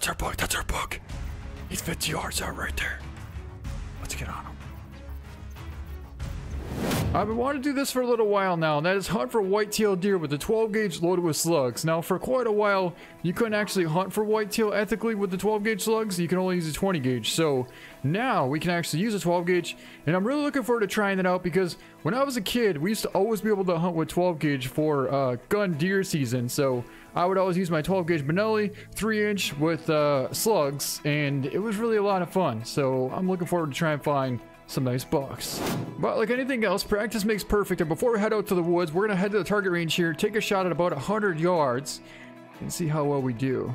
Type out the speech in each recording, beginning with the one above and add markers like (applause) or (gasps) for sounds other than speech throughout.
That's our buck. That's our buck. He's 50 yards out right there. Let's get on him. I've been wanting to do this for a little while now, and that is hunt for whitetail deer with a 12 gauge loaded with slugs. Now, for quite a while, you couldn't actually hunt for whitetail ethically with the 12 gauge slugs. You can only use a 20 gauge. So now we can actually use a 12 gauge, and I'm really looking forward to trying that out because when I was a kid, we used to always be able to hunt with 12 gauge for uh, gun deer season. So I would always use my 12 gauge Benelli 3 inch with uh, slugs, and it was really a lot of fun. So I'm looking forward to trying to find some nice bucks. But like anything else, practice makes perfect. And before we head out to the woods, we're gonna head to the target range here, take a shot at about 100 yards, and see how well we do.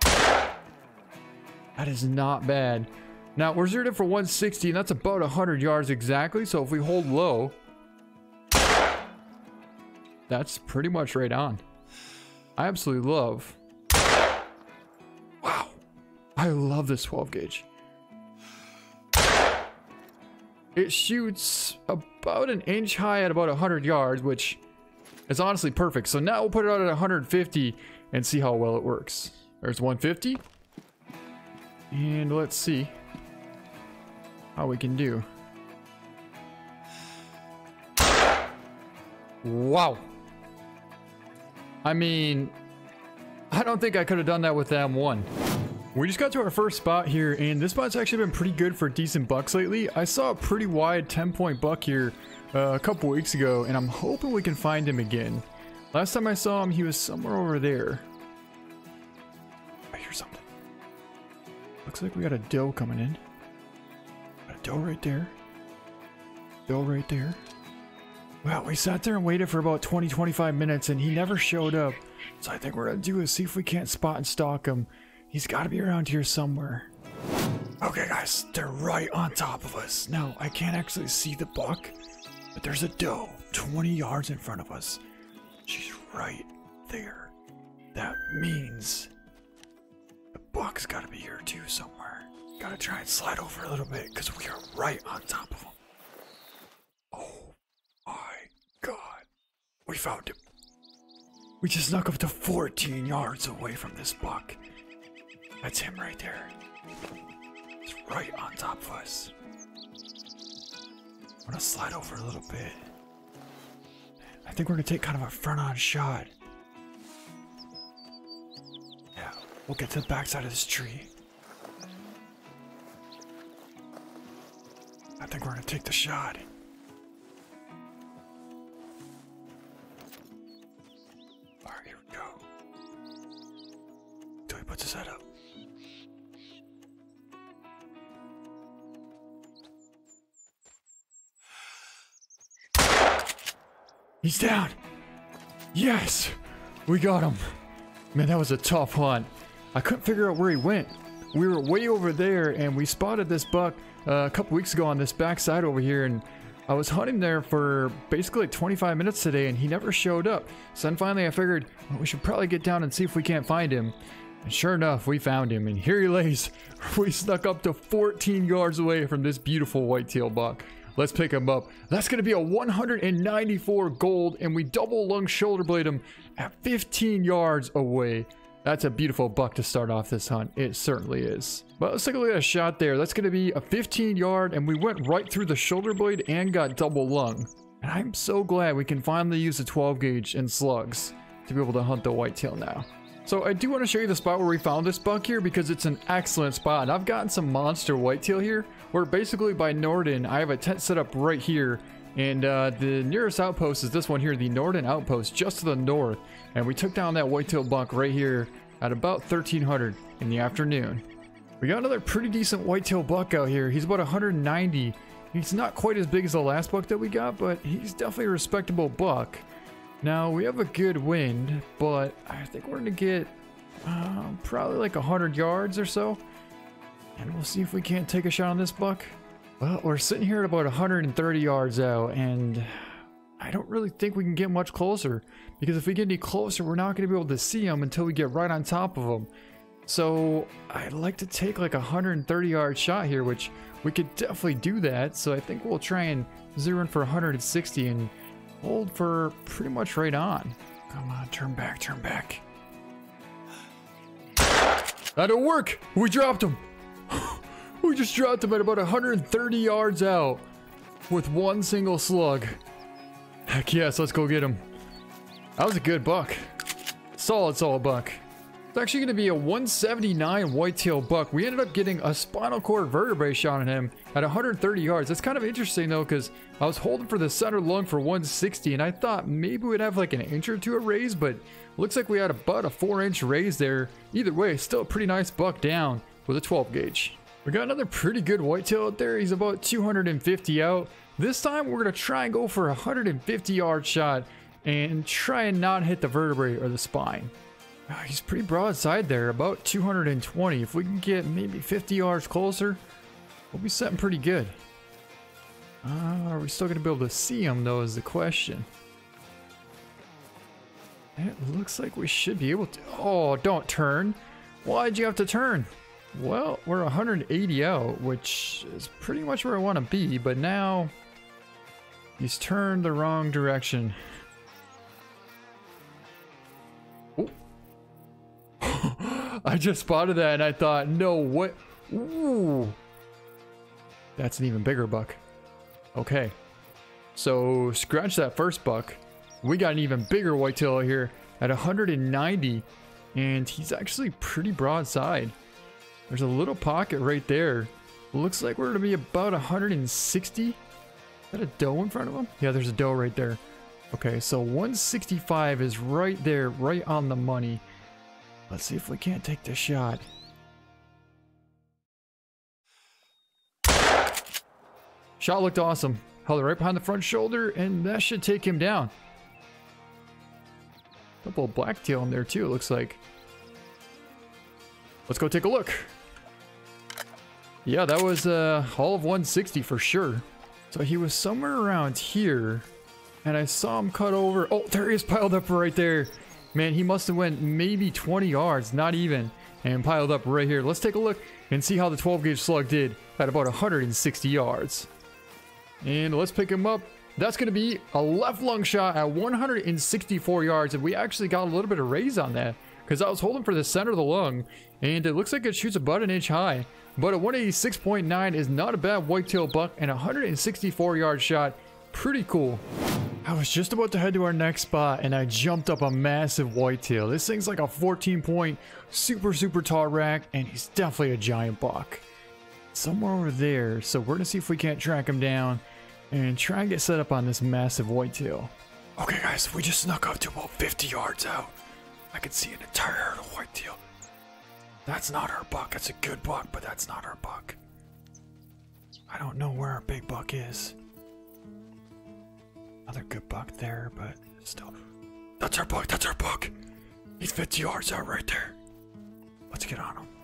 That is not bad. Now, we're zeroed in for 160, and that's about 100 yards exactly. So if we hold low, that's pretty much right on. I absolutely love. Wow. I love this 12 gauge. It shoots about an inch high at about 100 yards, which is honestly perfect. So now we'll put it out at 150 and see how well it works. There's 150. And let's see how we can do. Wow. I mean, I don't think I could have done that with that M1. We just got to our first spot here, and this spot's actually been pretty good for decent bucks lately. I saw a pretty wide 10-point buck here uh, a couple weeks ago, and I'm hoping we can find him again. Last time I saw him, he was somewhere over there. I hear something. Looks like we got a doe coming in. Got a doe right there. Doe right there. Well, we sat there and waited for about 20-25 minutes, and he never showed up. So I think we're gonna do is see if we can't spot and stalk him. He's got to be around here somewhere. Okay, guys, they're right on top of us. Now, I can't actually see the buck, but there's a doe 20 yards in front of us. She's right there. That means the buck's got to be here too somewhere. Gotta try and slide over a little bit because we are right on top of him. Oh my god. We found him. We just snuck up to 14 yards away from this buck. That's him right there. He's right on top of us. I'm gonna slide over a little bit. I think we're gonna take kind of a front on shot. Yeah, we'll get to the backside of this tree. I think we're gonna take the shot. Alright, here we go. Till he puts his head up. He's down. Yes, we got him. Man, that was a tough hunt. I couldn't figure out where he went. We were way over there and we spotted this buck uh, a couple weeks ago on this backside over here and I was hunting there for basically like 25 minutes today and he never showed up. So then finally I figured well, we should probably get down and see if we can't find him. And sure enough, we found him and here he lays. (laughs) We snuck up to 14 yards away from this beautiful whitetail buck. Let's pick him up. That's going to be a 194 gold, and we double lung shoulder blade him at 15 yards away. That's a beautiful buck to start off this hunt. It certainly is. But let's take a look at a shot there. That's going to be a 15 yard, and we went right through the shoulder blade and got double lung. And I'm so glad we can finally use the 12 gauge and slugs to be able to hunt the whitetail now. So I do want to show you the spot where we found this buck here because it's an excellent spot. And I've gotten some monster whitetail here where basically by Norden, I have a tent set up right here. And uh, the nearest outpost is this one here, the Norden Outpost, just to the north. And we took down that whitetail buck right here at about 1300 in the afternoon. We got another pretty decent whitetail buck out here. He's about 190. He's not quite as big as the last buck that we got, but he's definitely a respectable buck. Now, we have a good wind, but I think we're going to get uh, probably like 100 yards or so. And we'll see if we can't take a shot on this buck. Well, we're sitting here at about 130 yards out, and I don't really think we can get much closer. Because if we get any closer, we're not going to be able to see them until we get right on top of them. So I'd like to take like a 130 yard shot here, which we could definitely do that. So I think we'll try and zero in for 160 and hold for pretty much right on. Come on, turn back, turn back. That'll work. We dropped him. (gasps) we just dropped him at about 130 yards out with one single slug. Heck yes, let's go get him. That was a good buck. Solid, solid buck. It's actually going to be a 179 whitetail buck. We ended up getting a spinal cord vertebrae shot on him at 130 yards. That's kind of interesting though, because I was holding for the center lung for 160, and I thought maybe we'd have like an inch or two of raise, but looks like we had about a four inch raise there. Either way, still a pretty nice buck down with a 12 gauge. We got another pretty good whitetail out there. He's about 250 out. This time we're going to try and go for a 150 yard shot and try and not hit the vertebrae or the spine. Uh, he's pretty broadside there, about 220. If we can get maybe 50 yards closer, we'll be setting pretty good. Uh, are we still going to be able to see him, though, is the question. It looks like we should be able to. Oh, don't turn. Why'd you have to turn? Well, we're 180 out, which is pretty much where I want to be, but now he's turned the wrong direction. (laughs) I just spotted that and I thought, no, what? Ooh. That's an even bigger buck. Okay. So scratch that first buck. We got an even bigger whitetail here at 190 and he's actually pretty broadside. There's a little pocket right there. Looks like we're gonna be about 160. Is that a doe in front of him? Yeah, there's a doe right there. Okay, so 165 is right there, right on the money. Let's see if we can't take the shot. Shot looked awesome. Held it right behind the front shoulder, and that should take him down. Couple blacktail in there too, it looks like. Let's go take a look. Yeah, that was uh, all of 160 for sure. So he was somewhere around here, and I saw him cut over. Oh, there he is piled up right there. Man, he must have went maybe 20 yards, not even, and piled up right here. Let's take a look and see how the 12 gauge slug did at about 160 yards. And let's pick him up. That's going to be a left lung shot at 164 yards, and we actually got a little bit of raise on that because I was holding for the center of the lung, and it looks like it shoots about an inch high. But a 186.9 is not a bad whitetail buck, and a 164 yard shot, pretty cool. I was just about to head to our next spot and I jumped up a massive whitetail. This thing's like a 14 point, super, super tall rack, and he's definitely a giant buck. Somewhere over there, so we're gonna see if we can't track him down and try and get set up on this massive whitetail. Okay guys, we just snuck up to about 50 yards out. I can see an entire herd of whitetail. That's not our buck, it's a good buck, but that's not our buck. I don't know where our big buck is. Another good buck there, but still. That's our buck, that's our buck. He's 50 yards out right there. Let's get on him.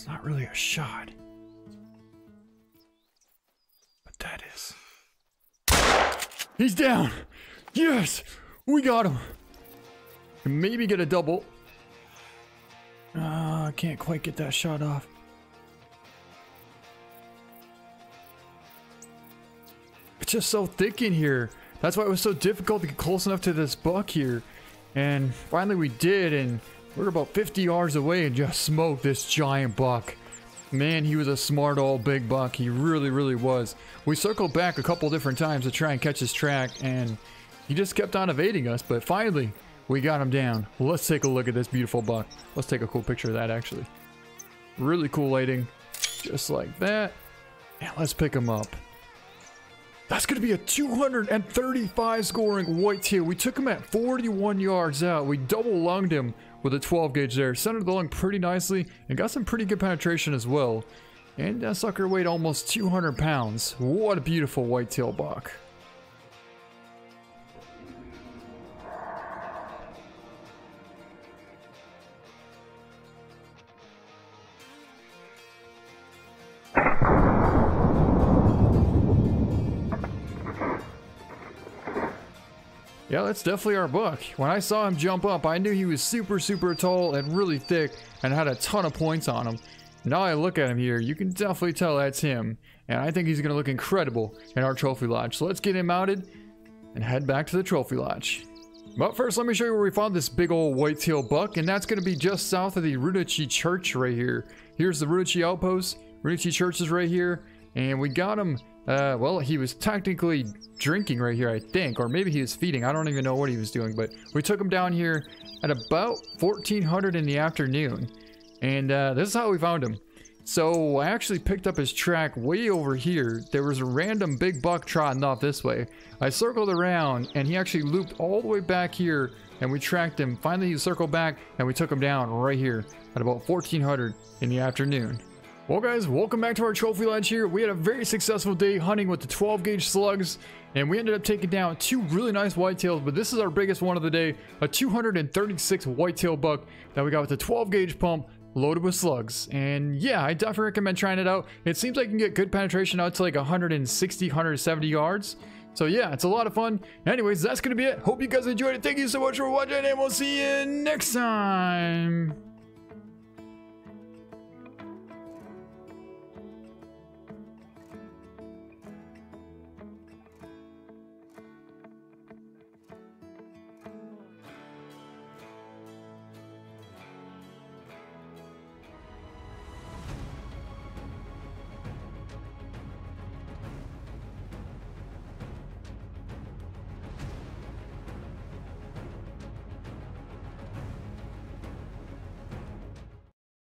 It's not really a shot. But that is. He's down! Yes! We got him! Maybe get a double. Uh, I can't quite get that shot off. It's just so thick in here. That's why it was so difficult to get close enough to this buck here. And finally we did, and we're about 50 yards away and just smoked this giant buck. Man, he was a smart old big buck. He really, really was. We circled back a couple different times to try and catch his track, and he just kept on evading us. But finally, we got him down. Let's take a look at this beautiful buck. Let's take a cool picture of that, actually. Really cool lighting. Just like that. And let's pick him up. That's going to be a 235 scoring whitetail. We took him at 41 yards out. We double lunged him with a 12 gauge there. Centered the lung pretty nicely and got some pretty good penetration as well. And that sucker weighed almost 200 pounds. What a beautiful whitetail buck. That's definitely our buck. When I saw him jump up, I knew he was super, super tall and really thick and had a ton of points on him. Now I look at him here, you can definitely tell that's him. And I think he's going to look incredible in our trophy lodge. So let's get him mounted and head back to the trophy lodge. But first, let me show you where we found this big old whitetail buck, and that's going to be just south of the Rudici Church right here. Here's the Rudici Outpost. Rudici Church is right here, and we got him. Uh, well, he was technically drinking right here, I think, or maybe he was feeding. I don't even know what he was doing, but we took him down here at about 1400 in the afternoon, and uh, this is how we found him. So I actually picked up his track way over here. There was a random big buck trotting off this way. I circled around and he actually looped all the way back here and we tracked him. Finally he circled back and we took him down right here at about 1400 in the afternoon. Well guys, welcome back to our trophy lodge here. We had a very successful day hunting with the 12 gauge slugs and we ended up taking down two really nice whitetails, but this is our biggest one of the day, a 236 whitetail buck that we got with the 12 gauge pump loaded with slugs. And yeah, I definitely recommend trying it out. It seems like you can get good penetration out to like 160, 170 yards. So yeah, it's a lot of fun. Anyways, that's going to be it. Hope you guys enjoyed it. Thank you so much for watching and we'll see you next time.